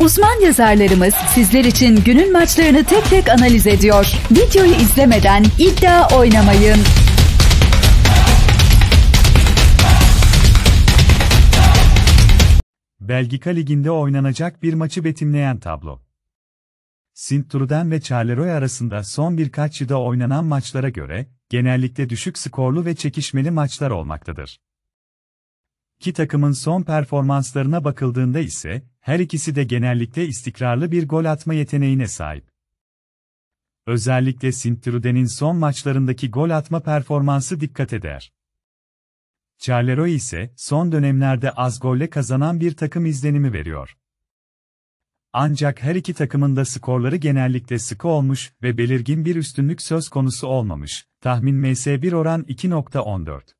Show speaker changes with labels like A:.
A: Uzman yazarlarımız sizler için günün maçlarını tek tek analiz ediyor. Videoyu izlemeden iddia oynamayın.
B: Belgika Ligi'nde oynanacak bir maçı betimleyen tablo. Sint-Truiden ve Charleroi arasında son birkaç yılda oynanan maçlara göre, genellikle düşük skorlu ve çekişmeli maçlar olmaktadır. İki takımın son performanslarına bakıldığında ise, her ikisi de genellikle istikrarlı bir gol atma yeteneğine sahip. Özellikle Sint-Truiden'in son maçlarındaki gol atma performansı dikkat eder. Charleroi ise, son dönemlerde az golle kazanan bir takım izlenimi veriyor. Ancak her iki takımın da skorları genellikle sıkı olmuş ve belirgin bir üstünlük söz konusu olmamış. Tahmin MS1 oran 2.14.